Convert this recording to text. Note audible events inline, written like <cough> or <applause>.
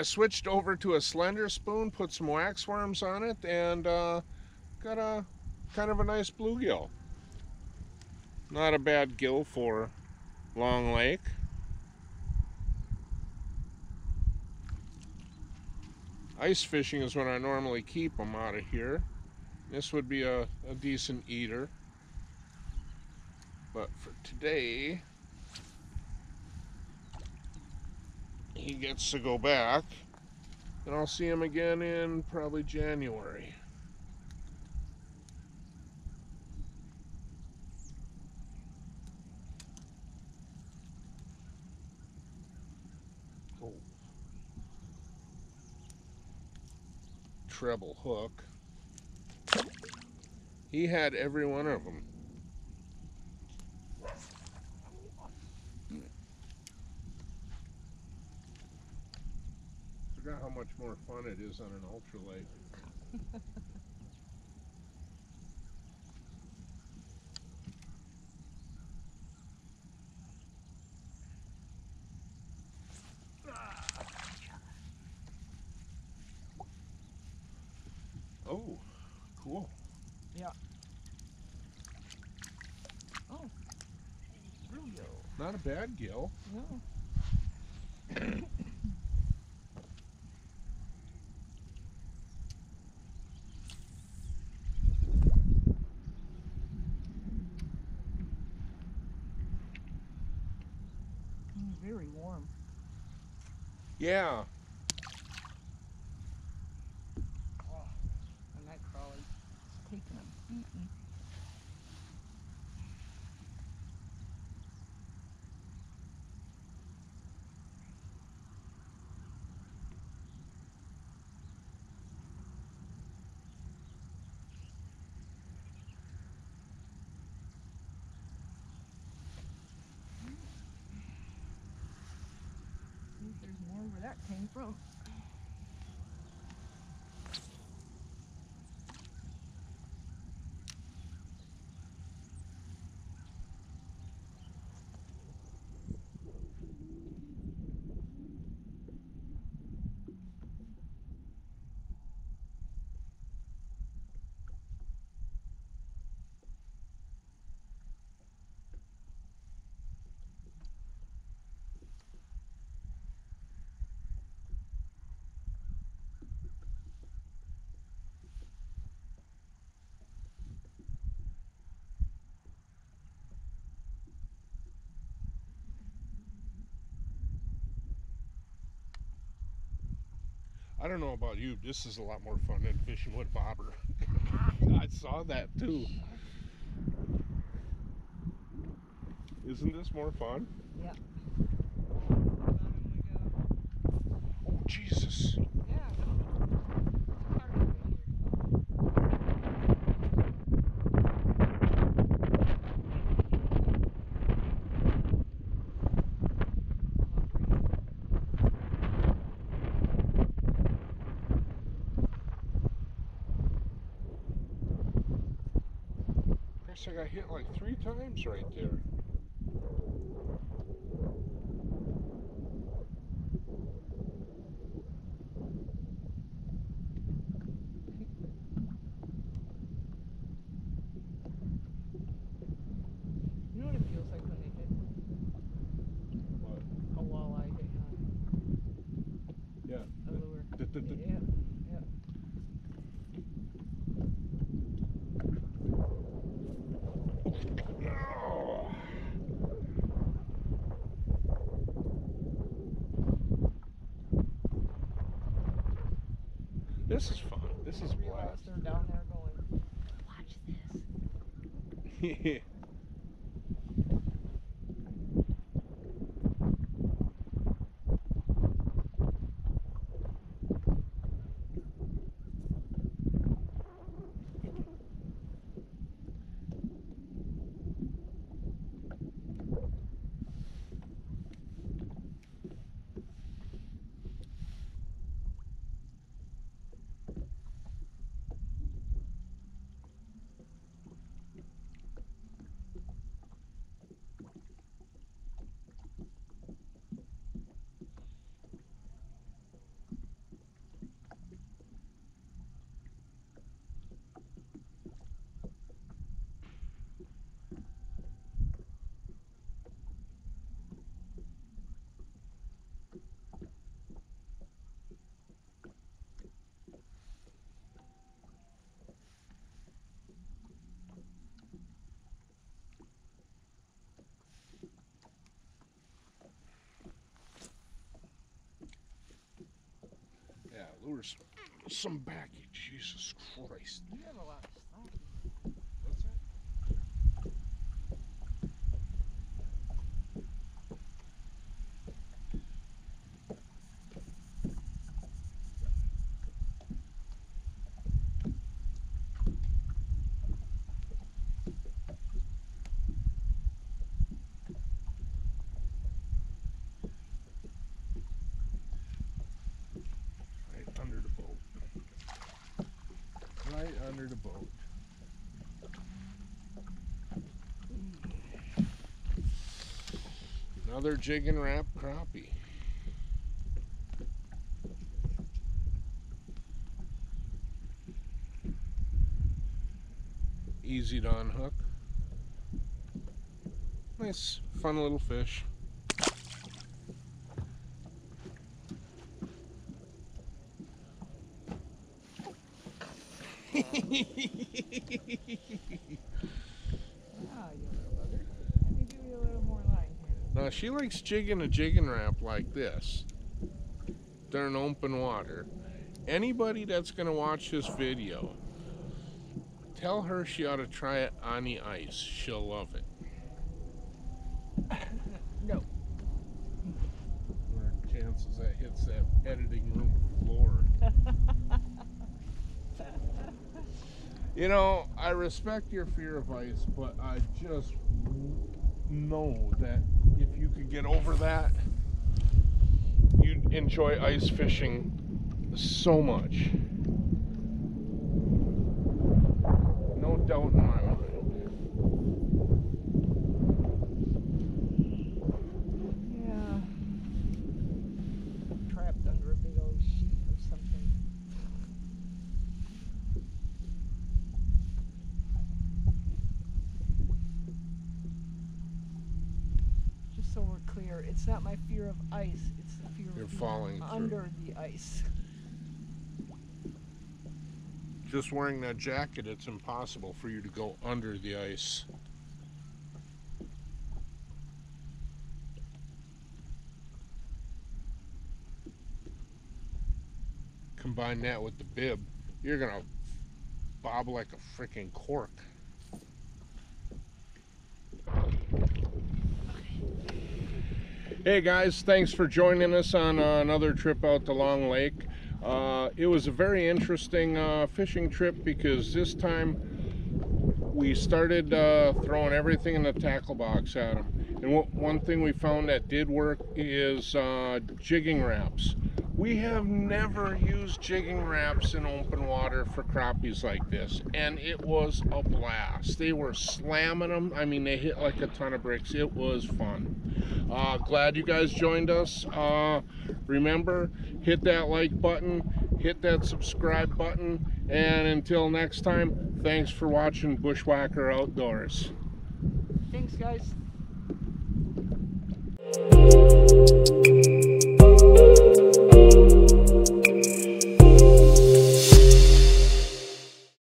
I switched over to a slender spoon, put some wax worms on it, and uh, got a kind of a nice bluegill. Not a bad gill for Long Lake. Ice fishing is when I normally keep them out of here. This would be a, a decent eater. But for today, he gets to go back. And I'll see him again in probably January. Oh. Treble hook. He had every one of them. Forgot how much more fun it is on an ultralight. oh, cool. Yeah. Oh. Not a bad gill. No. <coughs> <coughs> <coughs> Yeah, Oh, and that crawler's taking a beating. That came from. I don't know about you. This is a lot more fun than fishing with bobber. <laughs> I saw that too. Isn't this more fun? Yeah. Oh Jesus! Guess I got hit like three times right there. You know what it feels like when they hit What? a walleye hit on Yeah. a lure? The- the- the- Yeah, yeah. Oh. This is fun. This is blast. they're down there going, watch this. <laughs> There's some backy. Jesus Christ. You have a lot of stuff. What's that? Right under the boat. Right under the boat. Another jig and Rap crappie. Easy to unhook. Nice, fun little fish. Ah, you little bugger. Let me give you a little more line here. <laughs> Now she likes jigging a jigging Rap like this. During open water. Anybody that's gonna watch this video, tell her she ought to try it on the ice. She'll love it. No. Chances that hits that editing you know, I respect your fear of ice, but I just know that if you could get over that, you'd enjoy ice fishing so much. No doubt in my mind. Yeah. Trapped under a big old sheet of something. Just so it's not my fear of ice, it's the fear You're of falling through. under the ice. Just wearing that jacket, it's impossible for you to go under the ice. Combine that with the bib, you're gonna bob like a freaking cork. Hey guys, thanks for joining us on uh, another trip out to Long Lake. Uh, it was a very interesting uh, fishing trip because this time we started uh, throwing everything in the tackle box at them. And one thing we found that did work is uh, jigging Raps. We have never used jigging Raps in open water for crappies like this, and it was a blast. They were slamming them. I mean, they hit like a ton of bricks. It was fun. Uh, glad you guys joined us. Uh, remember, hit that like button, hit that subscribe button, and until next time, thanks for watching Bushwhacker Outdoors. Thanks, guys.